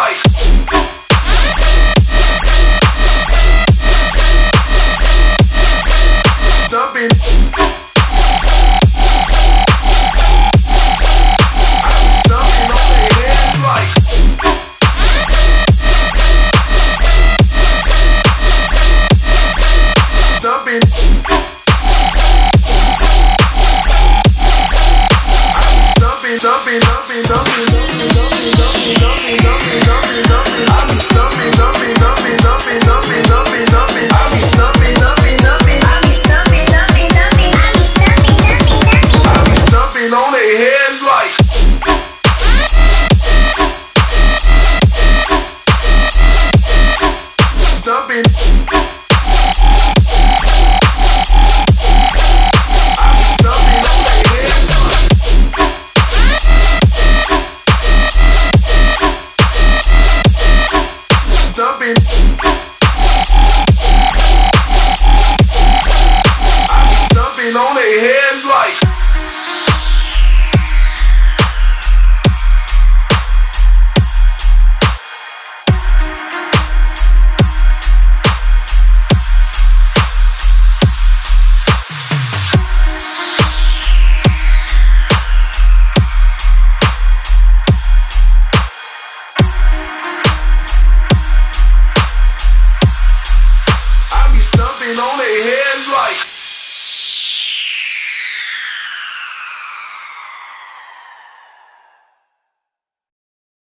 life. on their heads like